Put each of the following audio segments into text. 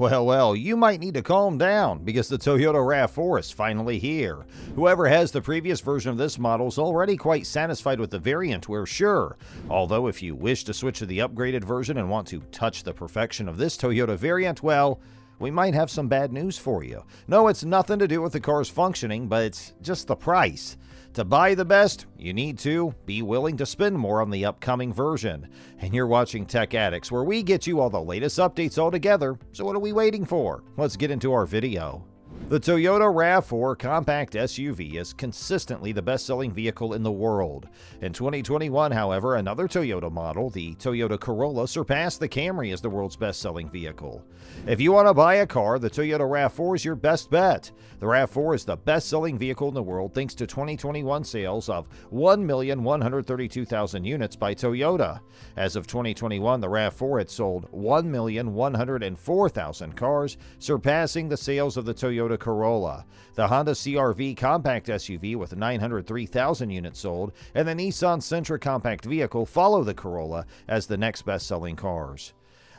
Well, well, you might need to calm down because the Toyota RAV4 is finally here. Whoever has the previous version of this model is already quite satisfied with the variant, we're sure. Although, if you wish to switch to the upgraded version and want to touch the perfection of this Toyota variant, well, we might have some bad news for you. No, it's nothing to do with the car's functioning, but it's just the price. To buy the best, you need to be willing to spend more on the upcoming version. And you're watching Tech Addicts, where we get you all the latest updates all together. So what are we waiting for? Let's get into our video. The Toyota RAV4 compact SUV is consistently the best selling vehicle in the world. In 2021, however, another Toyota model, the Toyota Corolla, surpassed the Camry as the world's best selling vehicle. If you want to buy a car, the Toyota RAV4 is your best bet. The RAV4 is the best selling vehicle in the world thanks to 2021 sales of 1,132,000 units by Toyota. As of 2021, the RAV4 had sold 1,104,000 cars, surpassing the sales of the Toyota Corolla. The Honda CRV compact SUV with 903,000 units sold, and the Nissan Sentra compact vehicle follow the Corolla as the next best selling cars.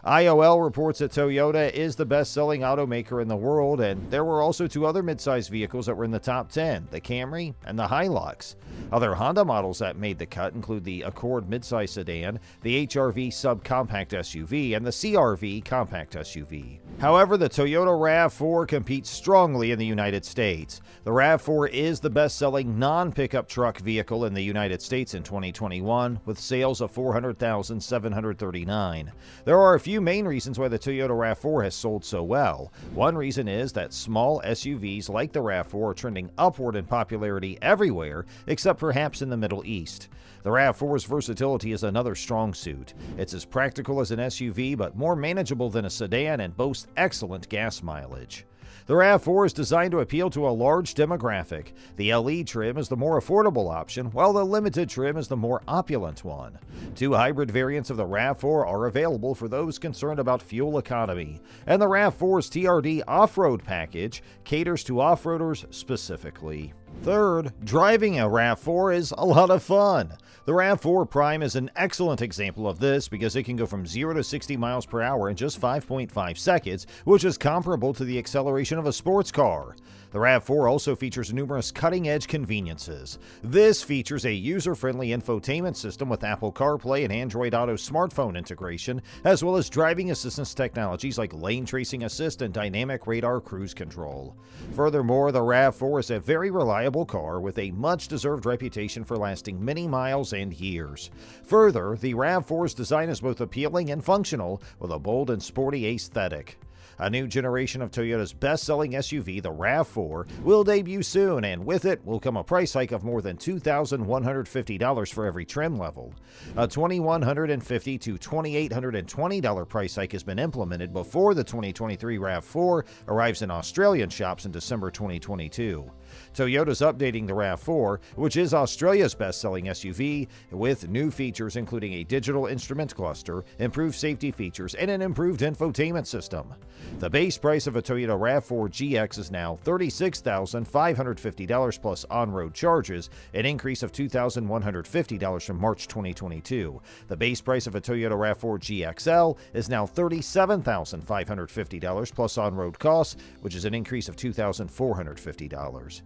IOL reports that Toyota is the best selling automaker in the world, and there were also two other midsize vehicles that were in the top 10 the Camry and the Hilux. Other Honda models that made the cut include the Accord midsize sedan, the HRV subcompact SUV, and the CRV compact SUV. However, the Toyota RAV4 competes strongly in the United States. The RAV4 is the best selling non pickup truck vehicle in the United States in 2021, with sales of 400,739. There are a few main reasons why the Toyota RAV4 has sold so well. One reason is that small SUVs like the RAV4 are trending upward in popularity everywhere, except perhaps in the Middle East. The RAV4's versatility is another strong suit. It's as practical as an SUV, but more manageable than a sedan and boasts excellent gas mileage. The RAV4 is designed to appeal to a large demographic. The LE trim is the more affordable option, while the limited trim is the more opulent one. Two hybrid variants of the RAV4 are available for those concerned about fuel economy, and the RAV4's TRD off-road package caters to off-roaders specifically. Third, driving a RAV4 is a lot of fun. The RAV4 Prime is an excellent example of this because it can go from 0 to 60 miles per hour in just 5.5 seconds, which is comparable to the acceleration of a sports car. The RAV4 also features numerous cutting edge conveniences. This features a user friendly infotainment system with Apple CarPlay and Android Auto smartphone integration, as well as driving assistance technologies like lane tracing assist and dynamic radar cruise control. Furthermore, the RAV4 is a very reliable car with a much deserved reputation for lasting many miles and years. Further, the RAV4's design is both appealing and functional with a bold and sporty aesthetic. A new generation of Toyota's best selling SUV, the RAV4, will debut soon, and with it will come a price hike of more than $2,150 for every trim level. A $2,150 to $2,820 price hike has been implemented before the 2023 RAV4 arrives in Australian shops in December 2022. Toyota's updating the RAV4, which is Australia's best selling SUV, with new features including a digital instrument cluster, improved safety features, and an improved infotainment system. The base price of a Toyota RAV4 GX is now $36,550 plus on road charges, an increase of $2,150 from March 2022. The base price of a Toyota RAV4 GXL is now $37,550 plus on road costs, which is an increase of $2,450.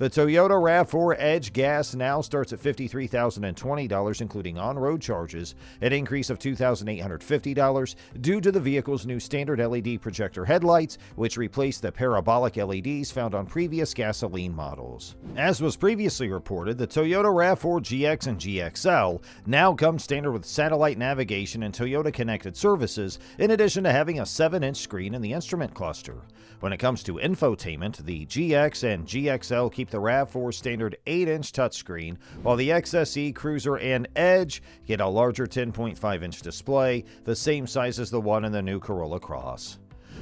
The Toyota RAV4 Edge Gas now starts at $53,020, including on road charges, an increase of $2,850 due to the vehicle's new standard LED projector headlights, which replace the parabolic LEDs found on previous gasoline models. As was previously reported, the Toyota RAV4 GX and GXL now come standard with satellite navigation and Toyota connected services, in addition to having a 7 inch screen in the instrument cluster. When it comes to infotainment, the GX and GXL keep the RAV4 standard 8 inch touchscreen, while the XSE, Cruiser, and Edge get a larger 10.5 inch display, the same size as the one in the new Corolla Cross.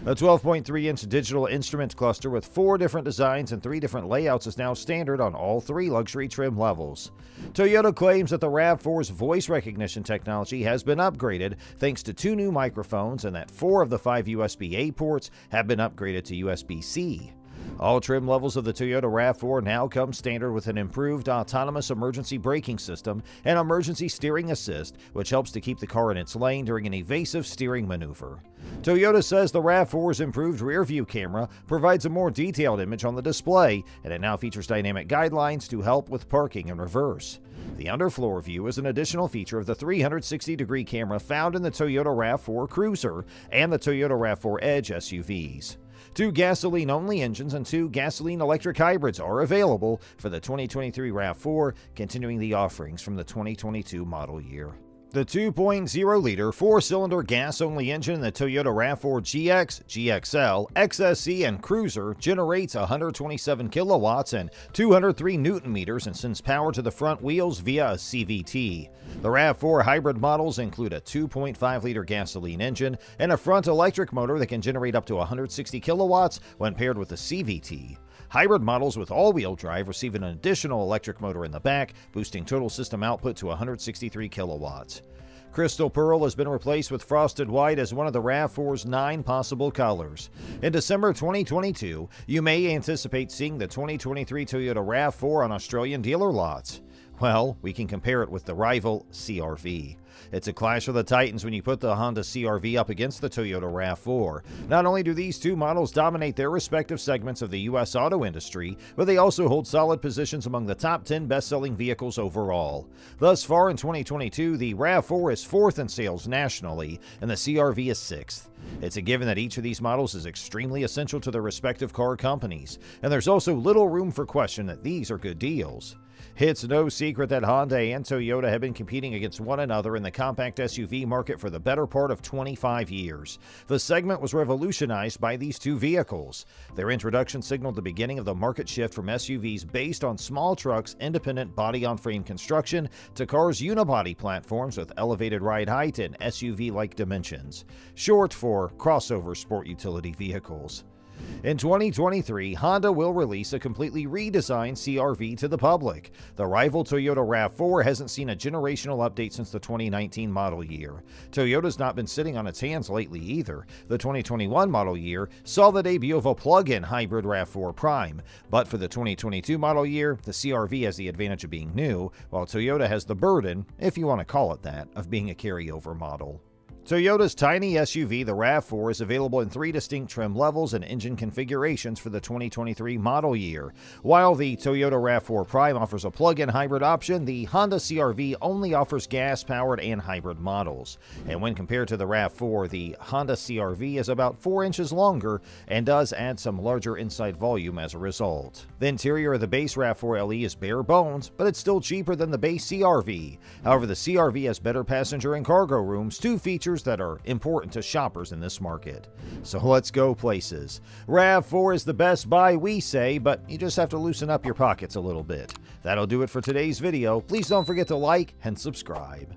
A 12.3 inch digital instrument cluster with four different designs and three different layouts is now standard on all three luxury trim levels. Toyota claims that the RAV4's voice recognition technology has been upgraded thanks to two new microphones and that four of the five USB A ports have been upgraded to USB C. All trim levels of the Toyota RAV4 now come standard with an improved autonomous emergency braking system and emergency steering assist, which helps to keep the car in its lane during an evasive steering maneuver. Toyota says the RAV4's improved rear view camera provides a more detailed image on the display, and it now features dynamic guidelines to help with parking in reverse. The underfloor view is an additional feature of the 360 degree camera found in the Toyota RAV4 Cruiser and the Toyota RAV4 Edge SUVs. Two gasoline only engines and two gasoline electric hybrids are available for the 2023 RAV4, continuing the offerings from the 2022 model year. The 2.0 liter four cylinder gas only engine in the Toyota RAV4 GX, GXL, XSE, and Cruiser generates 127 kilowatts and 203 newton meters and sends power to the front wheels via a CVT. The RAV4 hybrid models include a 2.5 liter gasoline engine and a front electric motor that can generate up to 160 kilowatts when paired with a CVT. Hybrid models with all-wheel drive receive an additional electric motor in the back, boosting total system output to 163 kilowatts. Crystal Pearl has been replaced with Frosted White as one of the RAV4's nine possible colors. In December 2022, you may anticipate seeing the 2023 Toyota RAV4 on Australian dealer lots. Well, we can compare it with the rival CRV. It's a clash of the titans when you put the Honda CRV up against the Toyota RAV4. Not only do these two models dominate their respective segments of the U.S. auto industry, but they also hold solid positions among the top 10 best-selling vehicles overall. Thus far in 2022, the RAV4 is fourth in sales nationally, and the CRV is sixth. It's a given that each of these models is extremely essential to their respective car companies, and there's also little room for question that these are good deals. It's no secret that Honda and Toyota have been competing against one another in the compact SUV market for the better part of 25 years. The segment was revolutionized by these two vehicles. Their introduction signaled the beginning of the market shift from SUVs based on small trucks' independent body on frame construction to cars' unibody platforms with elevated ride height and SUV like dimensions, short for crossover sport utility vehicles. In 2023, Honda will release a completely redesigned CRV to the public. The rival Toyota RAV4 hasn't seen a generational update since the 2019 model year. Toyota's not been sitting on its hands lately either. The 2021 model year saw the debut of a plug-in hybrid RAV4 Prime, but for the 2022 model year, the CRV has the advantage of being new, while Toyota has the burden, if you want to call it that, of being a carryover model. Toyota's tiny SUV, the RAV4, is available in three distinct trim levels and engine configurations for the 2023 model year. While the Toyota RAV4 Prime offers a plug-in hybrid option, the Honda CRV only offers gas-powered and hybrid models. And when compared to the RAV4, the Honda CRV is about 4 inches longer and does add some larger inside volume as a result. The interior of the base RAV4 LE is bare bones, but it's still cheaper than the base CRV. However, the CRV has better passenger and cargo rooms, two features features that are important to shoppers in this market. So let's go places. RAV4 is the best buy, we say, but you just have to loosen up your pockets a little bit. That'll do it for today's video. Please don't forget to like and subscribe.